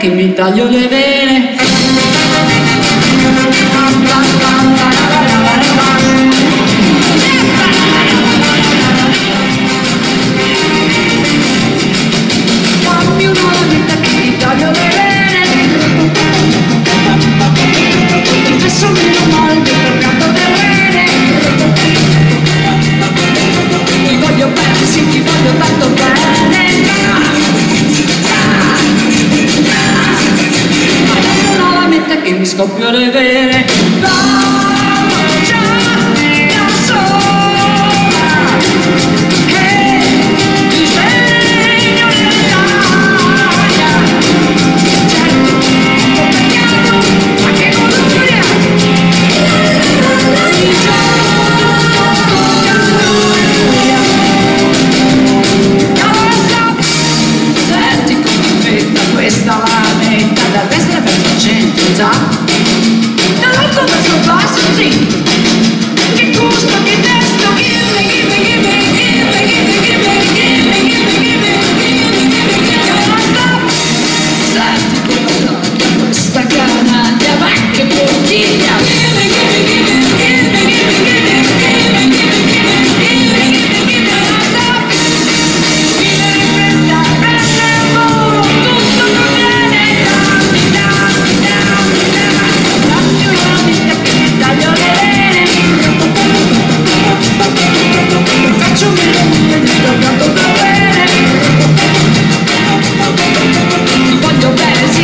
que mi tallo le ve scoppiò le vere.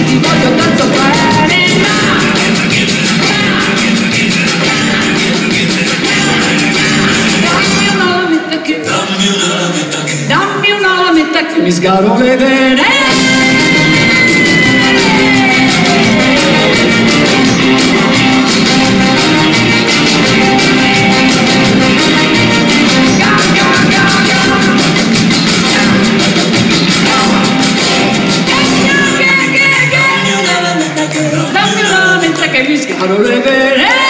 ti voglio tanto bene dammi una dammi una mi sgaro vedere. che mi scano le it.